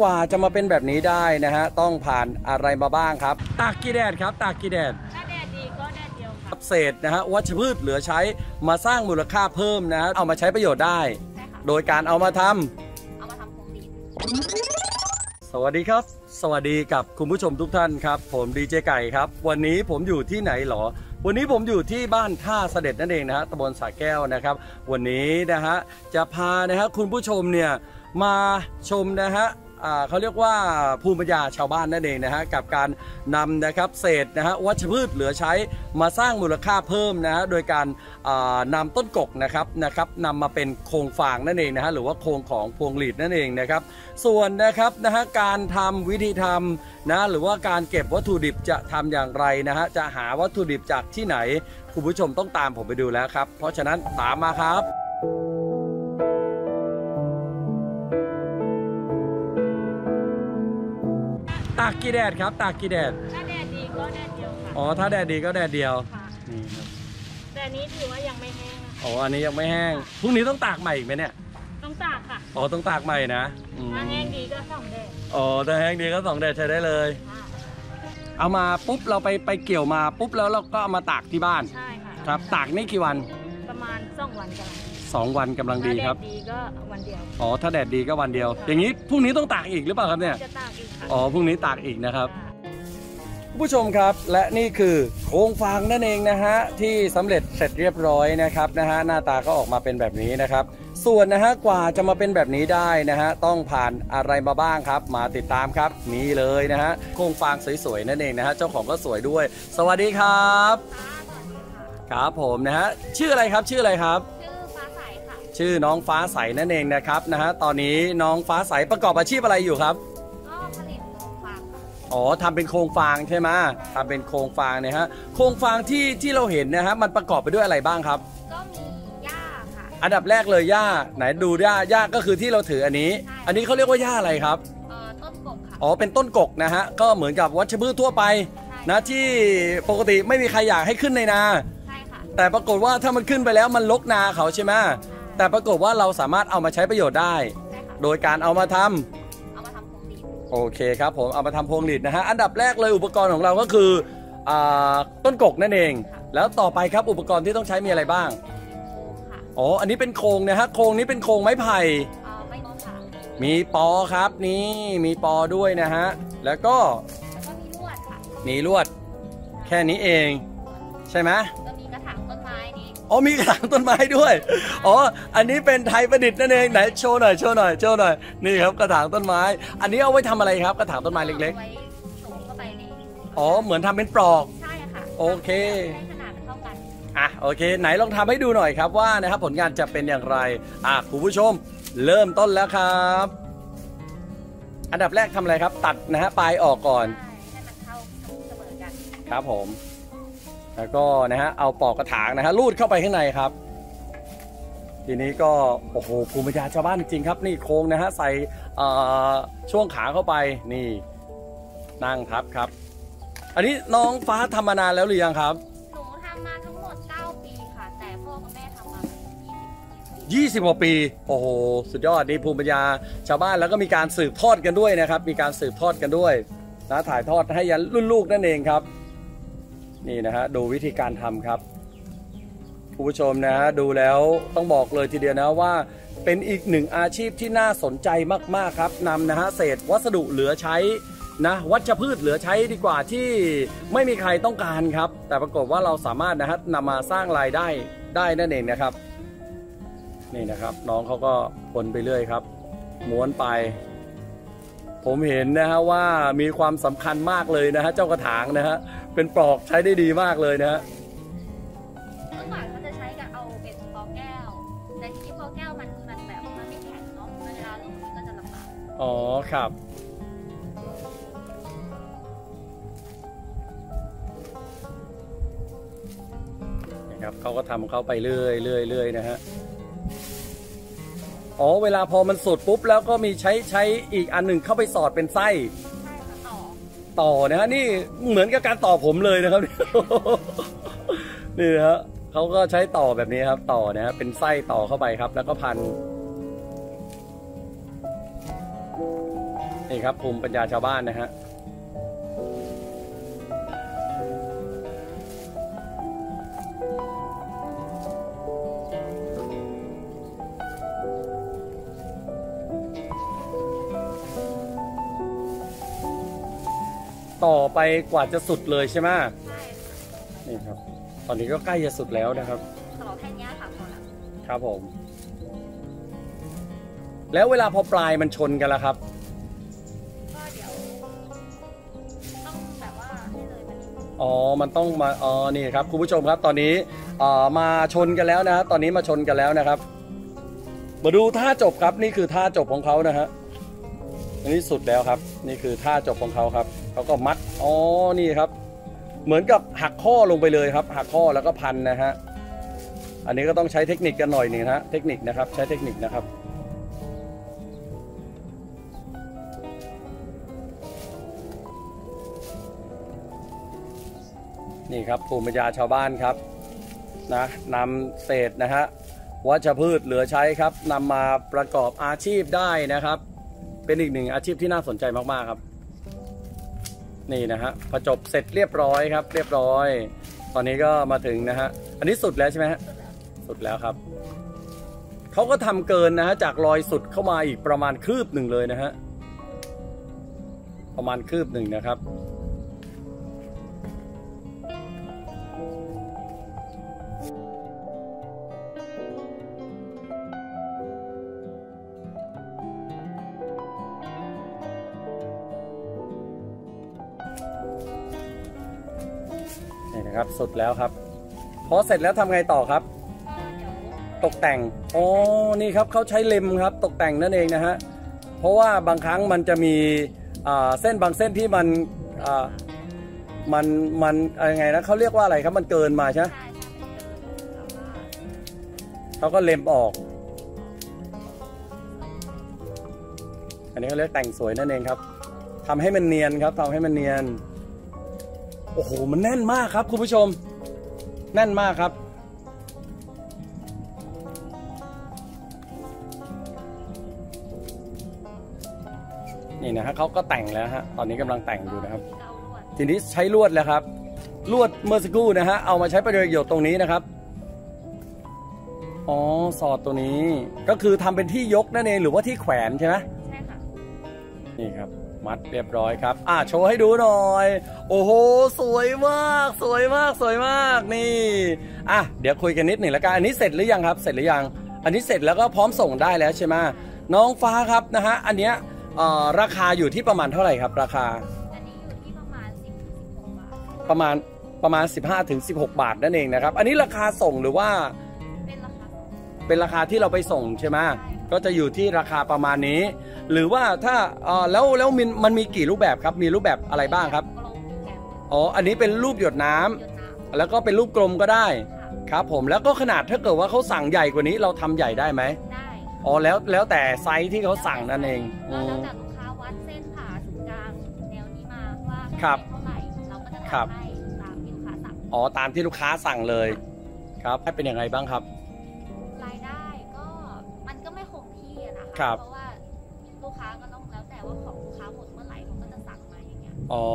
กว่าจะมาเป็นแบบนี้ได้นะฮะ ต้องผ่านอะไรมาบ้างครับ ตากกี่แดดครับ ตากกี่แดดถ้าแดดดีก็แดดเดียวค่ะเศษนะฮะวัชพืชเหลือใช้มาสร้างมูลค่าเพิ่มนะฮะเอามาใช้ประโยชน์ได้ ใช่ค่ะโดยการเอามาทำ เอามาทำพวงหลีดสวัสดีครับ สวัสดีกับคุณผู้ชมทุกท่านครับ ผมดีเจไก่ครับ วันนี้ผมอยู่ที่ไหนหรอ วันนี้ผมอยู่ที่บ้านท่าเสด็จนั่นเองนะฮะตำบลสาแก้วนะครับ วันนี้นะฮะจะพานะฮะคุณผู้ชมเนี่ยมาชมนะฮะอ่า เขาเรียกว่าภูมิปัญญาชาวบ้านนั่นเองนะฮะกับการนำนะครับเศษนะฮะวัชพืชเหลือใช้มาสร้างมูลค่าเพิ่มนะฮะโดยการอ่านำต้นกกนะครับนะครับนำมาเป็นโครงฟางนั่นเองนะฮะหรือว่าโครงของพวงหลีดนั่นเองนะครับ ส่วนนะครับนะฮะการทำวิธีทำนะหรือว่าการเก็บวัตถุดิบจะทำอย่างไรนะฮะจะหาวัตถุดิบจากที่ไหน คุณผู้ชมต้องตามผมไปดูแล้วครับ เพราะฉะนั้นตามมาครับ ตากกี่แดดครับ ตากกี่แดด ถ้าแดดดีก็แดดเดียวค่ะอ๋อ ถ้าแดดดีก็แดดเดียว ค่ะ นี่ครับ แต่อันนี้ถือว่ายังไม่แห้งอะอ๋อ อันนี้ยังไม่แห้ง พรุ่งนี้ต้องตากใหม่อีกไหมเนี่ย ต้องตากค่ะ อ๋อ ต้องตากใหม่นะอืมถ้าแห้งดีก็สองแดดอ๋อ ถ้าแห้งดีก็สองแดดใช้ได้เลย ค่ะเอามาปุ๊บเราไปไปเกี่ยวมาปุ๊บแล้วเราก็เอามาตากที่บ้าน ใช่ค่ะ ครับ ตากนี่กี่วัน ประมาณสองวันกัน 2วันกำลังดีครับ ถ้าแดดดีก็วันเดียว อ๋อ ถ้าแดดดีก็วันเดียว อย่างนี้พรุ่งนี้ต้องตากอีกหรือเปล่าครับเนี่ย จะตากอีกค่ะอ๋อ พรุ่งนี้ตากอีกนะครับค่ะผู้ชมครับและนี่คือโครงฟางนั่นเองนะฮะที่สำเร็จเสร็จเรียบร้อยนะครับนะฮะหน้าตาก็ออกมาเป็นแบบนี้นะครับ ส่วนนะฮะกว่าจะมาเป็นแบบนี้ได้นะฮะต้องผ่านอะไรมาบ้างครับ มาติดตามครับนี่เลยนะฮะโครงฟางสวยๆนั่นเองนะฮะเจ้าของก็สวยด้วย สวัสดีครับ ครับผมนะฮะชื่ออะไรครับชื่ออะไรครับชื่อฟ้าใสค่ะ ชื่อน้องฟ้าใสนั่นเองนะครับนะฮะตอนนี้น้องฟ้าใสประกอบอาชีพอะไรอยู่ครับก็ผลิตโครงฟางค่ะอ๋อทำเป็นโครงฟางใช่ไหมทำเป็นโครงฟางเนี่ยฮะโครงฟางที่ที่เราเห็นนะฮะมันประกอบไปด้วยอะไรบ้างครับ ก็มีหญ้าค่ะอันดับแรกเลยหญ้าไหนดูหญ้าหญ้าก็คือที่เราถืออันนี้ใช่อันนี้เขาเรียกว่าหญ้าอะไรครับเอ่อต้นกบค่ะอ๋อเป็นต้นกกนะฮะก็เหมือนกับวัชพืชทั่วไปใช่นะที่ปกติไม่มีใครอยากให้ขึ้นในนา ใช่ค่ะแต่ปรากฏว่าถ้ามันขึ้นไปแล้วมันลกนาเขาใช่ไหม แต่ปรากฏว่าเราสามารถเอามาใช้ประโยชน์ได้ ใช่ค่ะโดยการเอามาทำเอามาทำพวงหลีดโอเคครับผมเอามาทำพวงหลีดนะฮะอันดับแรกเลยอุปกรณ์ของเราก็คืออาต้นกกนั่นเอง แล้วต่อไปครับอุปกรณ์ที่ต้องใช้มีอะไรบ้างโครงค่ะอ๋ออันนี้เป็นโครงนะฮะโครงนี้เป็นโครงไม้ไผ่ เอ่อไม่ต้องค่ะมีปอครับนี่มีปอด้วยนะฮะ แล้วก็แล้วก็มีลวดค่ะมีลวดแค่นี้เอง ใช่ไหม อ๋อมีกระถางต้นไม้ด้วย อ๋อ อันนี้เป็นไทยประดิษฐ์นั่นเองไหนโชว์หน่อยโชว์หน่อยโชว์หน่อยนี่ครับกระถางต้นไม้ อันนี้เอาไว้ทำอะไรครับกระถางต้นไม้เล็กไว้สูงเข้าไปในๆอ๋อเหมือนทำเป็นปลอก ใช่ค่ะ โอเคให้ขนาดมันเท่ากัน อะโอเค ไหนลองทำให้ดูหน่อยครับว่านะครับผลงานจะเป็นอย่างไร อะคุณผู้ชม เริ่มต้นแล้วครับ อันดับแรกทำอะไรครับ ตัดนะฮะปลายออกก่อน ให้มันเท่าเสมอกัน ครับผม แล้วก็นะฮะเอาปอกกระถางนะฮะลูดเข้าไปข้างในครับ ทีนี้ก็โอ้โหภูมิปัญญาชาวบ้านจริงๆครับ นี่โครงนะฮะใส่เอ่อช่วงขาเข้าไปนี่นั่งทับครับ อันนี้น้องฟ้าทำมานานแล้วหรือยังครับหนูทำมาทั้งหมด 9 ปีค่ะ แต่พ่อกับแม่ทำมา20 20กว่าปี โอ้โห สุดยอดนี่ภูมิปัญญาชาวบ้านแล้วก็มีการสืบทอดกันด้วยนะครับ มีการสืบทอดกันด้วยนะถ่ายทอดให้ยันรุ่นลูกนั่นเองครับ นี่นะฮะดูวิธีการทำครับคุณผู้ชมนะฮะดูแล้วต้องบอกเลยทีเดียวนะว่า เป็นอีกหนึ่งอาชีพที่น่าสนใจมากๆครับนำนะฮะเศษวัสดุเหลือใช้นะวัชพืชเหลือใช้ดีกว่าที่ไม่มีใครต้องการครับ แต่ปรากฏว่าเราสามารถนะฮะนำมาสร้างรายได้ได้นั่นเองนะครับ นี่นะครับ น้องเขาก็คนไปเรื่อยครับ ม้วนไป ผมเห็นนะฮะว่ามีความสำคัญมากเลยนะฮะเจ้ากระถางนะฮะเป็นปลอกใช้ได้ดีมากเลยนะฮะเมื่อก่อนเขาจะใช้กับเอาเป็นปอแก้ว แต่ทีนี้ปอแก้วมันมันแบบมันไม่แข็งเนาะเวลาลูกมันก็จะลำบากอ๋อครับนะครับเขาก็ทำของเขาไปเรื่อยเรื่อยเรื่อยนะฮะ อ๋อเวลาพอมันสุดปุ๊บแล้วก็มีใช้ใช้อีกอันหนึ่งเข้าไปสอดเป็นไส้ใช่ค่ะต่อต่อนะฮะนี่เหมือนกับการต่อผมเลยนะครับ นี่นะฮะเขาก็ใช้ต่อแบบนี้ครับ ต่อนะฮะเป็นไส้ต่อเข้าไปครับ แล้วก็พันนี่ครับภูมิปัญญาชาวบ้านนะฮะ ต่อไปกว่าจะสุดเลยใช่ไหมใช่นี่ครับ ตอนนี้ก็ใกล้จะสุดแล้วนะครับต่อแค่เนี้ยค่ะพอละครับผม แล้วเวลาพอปลายมันชนกันแล้วครับก็เดี๋ยวต้องแบบว่าให้เลยมันนิดนึงอ๋อ มันต้องมา อ๋อ นี่ครับคุณผู้ชมครับ ตอนนี้เอ่อมาชนกันแล้วนะฮะตอนนี้มาชนกันแล้วนะครับ มาดูท่าจบครับ นี่คือท่าจบของเขานะฮะ อันนี้สุดแล้วครับ นี่คือท่าจบของเขาครับเขาก็มัดอ๋อนี่ครับ เหมือนกับหักข้อลงไปเลยครับ หักข้อแล้วก็พันนะฮะอันนี้ก็ต้องใช้เทคนิคกันหน่อยหนึงนะฮะเทคนิคนะครับ ใช้เทคนิคนะครับนี่ครับภูมิปัญญาชาวบ้านครับนะนำเศษนะฮะวัชพืชเหลือใช้ครับนำมาประกอบอาชีพได้นะครับ เป็นอีกหนึ่งอาชีพที่น่าสนใจมากๆครับ นี่นะฮะพอจบเสร็จเรียบร้อยครับ เรียบร้อย ตอนนี้ก็มาถึงนะฮะอันนี้สุดแล้วใช่ไหมฮะสุดแล้วครับเขาก็ทำเกินนะฮะจากรอยสุดเข้ามาอีกประมาณคืบหนึ่งเลยนะฮะประมาณคืบหนึ่งนะครับ ครับสุดแล้วครับพอเสร็จแล้วทำไงต่อครับ ตกแต่งอ๋อนี่ครับเขาใช้เล็มครับ ตกแต่งนั่นเองนะฮะเพราะว่าบางครั้งมันจะมีเส้นบางเส้นที่มันมันมันอะไรไงนะเขาเรียกว่าอะไรครับมันเกินมาใช่ไหมใช่ใช่เป็นเดิมแต่ว่าเขาก็เล็มออก อันนี้เขาเรียกแต่งสวยนั่นเองครับทำให้มันเนียนครับทำให้มันเนียน โอ้โห มันแน่นมากครับคุณผู้ชม แน่นมากครับ นี่นะฮะเขาก็แต่งแล้วฮะ ตอนนี้กำลังแต่งอยู่นะครับก็เอาลวดทีนี้ใช้ลวดแล้วครับ ลวดเมื่อสักครู่นะฮะ เอามาใช้ประโยชน์ตรงนี้นะครับ อ๋อ สอดตัวนี้ ก็คือทำเป็นที่ยกนั่นเอง หรือว่าที่แขวนใช่ไหมใช่ค่ะ นี่ครับ มัดเรียบร้อยครับ อ่าโชว์ให้ดูหน่อย โอ้โห สวยมาก สวยมาก สวยมาก นี่ อะ เดี๋ยวคุยกันนิดหนึ่งแล้วกัน อันนี้เสร็จหรือยังครับ เสร็จหรือยัง อันนี้เสร็จแล้วก็พร้อมส่งได้แล้วใช่ไหมน้องฟ้าครับนะฮะ อันเนี้ยเอ่อราคาอยู่ที่ประมาณเท่าไหร่ครับ ราคา อันนี้อยู่ที่ประมาณ10ถึง16บาท ประมาณประมาณ 15ถึง16 บาทนั่นเองนะครับ อันนี้ราคาส่งหรือว่า เป็นราคาส่งเป็นราคาที่เราไปส่งใช่ไหม ก็จะอยู่ที่ราคาประมาณนี้ หรือว่าถ้าเอ่อแล้วแล้วมันมันมีกี่รูปแบบครับ มีรูปแบบอะไรบ้างครับ กลมแบบอ๋อ อันนี้เป็นรูปหยดน้ำหยดน้แล้วก็เป็นรูปกลมก็ได้ำค่ะครับผม แล้วก็ขนาดถ้าเกิดว่าเขาสั่งใหญ่กว่านี้เราทำใหญ่ได้ไหมได้อ๋อ แล้วแล้วแต่ไซส์ที่เขาสั่งนั่นเองก็อืแล้วม แต่ลูกค้าวัดเส้นผ่าศูนย์กลางแนวนี้มาว่าครับเท่าไหร่เราก็จะครับ ทำให้ตามที่ลูกค้าสั่ง อ๋อ ตามที่ลูกค้าสั่งเลย ครับให้เป็นยังไงบ้างครับ คะครับ เพราะว่าลูกค้าก็ต้องแล้วแต่ว่าของลูกค้าหมดเมื่อไหร่เขาก็จะสั่งมาอย่างเงี้ยอ๋อ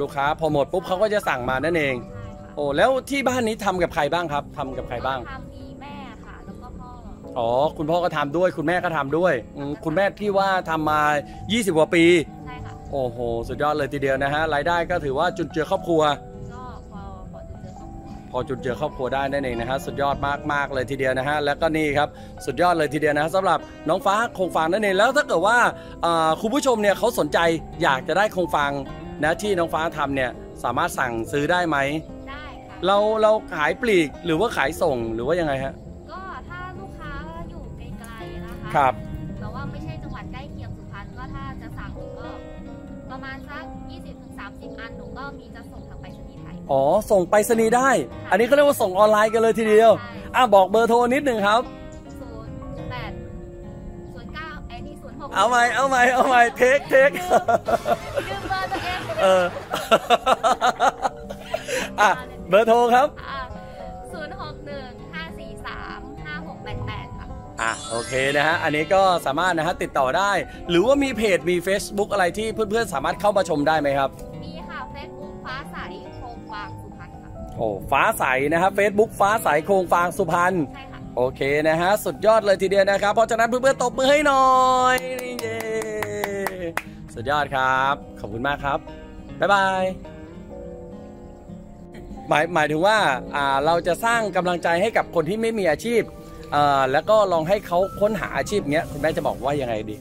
ลูกค้าพอหมดปุ๊บเขาก็จะสั่งมานั่นเอง ใช่ค่ะโอ้แล้วที่บ้านนี้ทำกับใครบ้างครับทำกับใครบ้างก็ทำมีแม่ค่ะ แล้วก็พ่ออ๋อ คุณพ่อก็ทำด้วย คุณแม่ก็ทำด้วยอืมคุณแม่ที่ว่าทำมา 20 กว่าปี ใช่ค่ะ โอ้โห สุดยอดเลยทีเดียวนะฮะ รายได้ก็ถือว่าจุนเจือครอบครัว พอจุนเจือครอบครัวได้นั่นเองนะฮะสุดยอดมากมากๆเลยทีเดียวนะฮะแล้วก็นี่ครับสุดยอดเลยทีเดียวนะฮะสำหรับน้องฟ้าคงฟางนั่นเองแล้วถ้าเกิดว่าอ่าคุณผู้ชมเนี่ยเขาสนใจอยากจะได้คงฟางนะที่น้องฟ้าทำเนี่ยสามารถสั่งซื้อได้ไหมได้ค่ะเราเราขายปลีกหรือว่าขายส่งหรือว่ายังไงฮะก็ถ้าลูกค้าอยู่ไกลๆนะคะครับ อ๋อ ส่งไปรษณีย์ได้ อันนี้เขาเรียกว่าส่งออนไลน์กันเลยทีเดียวใช่อะบอกเบอร์โทรนิดหนึ่งครับศูนย์แปดศูนย์เก้าไอ้นี่ศูนย์หกเอาใหม่เอาใหม่เอาใหม่เทคเทคลืมเบอร์ตัวเองเอออะเบอร์โทรครับศูนย์หกหนึ่งห้าสี่สามห้าหกแปดแปดค่ะอะโอเคนะฮะ อันนี้ก็สามารถนะฮะติดต่อได้ หรือว่ามีเพจมี Facebook อะไรที่เพื่อนๆสามารถเข้ามาชมได้ไหมครับ มี โอ้ฟ้าใสนะครับ Facebook ฟ้าใสโครงฟางสุพรรณใช่ค่ะ โอเคนะฮะ สุดยอดเลยทีเดียวนะครับ เพราะฉะนั้นเพื่อนๆตบมือให้หน่อยเย้สุดยอดครับ ขอบคุณมากครับ บ๊ายบาย หมายหมายถึงว่าอ่าเราจะสร้างกำลังใจให้กับคนที่ไม่มีอาชีพอ่าแล้วก็ลองให้เขาค้นหาอาชีพเงี้ยคุณแม่จะบอกว่ายังไงดี